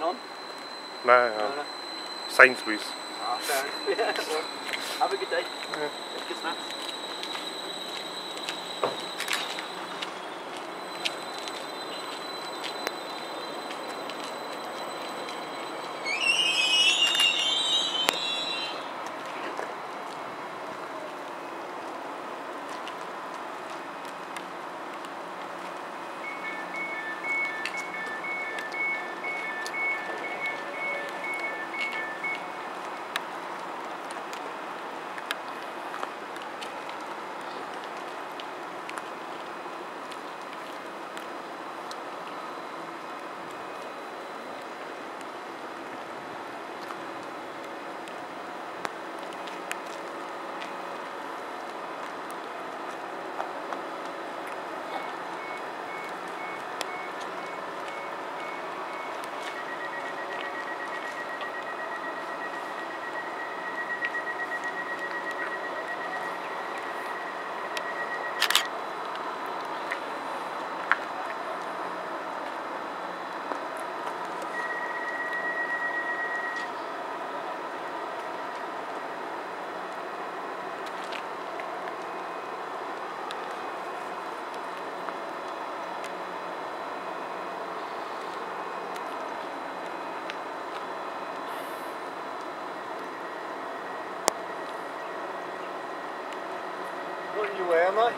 None? No, No, um, no. Sainsbury's. Ah, fair enough. Yeah, well, have a good day. Get snacks. Ema.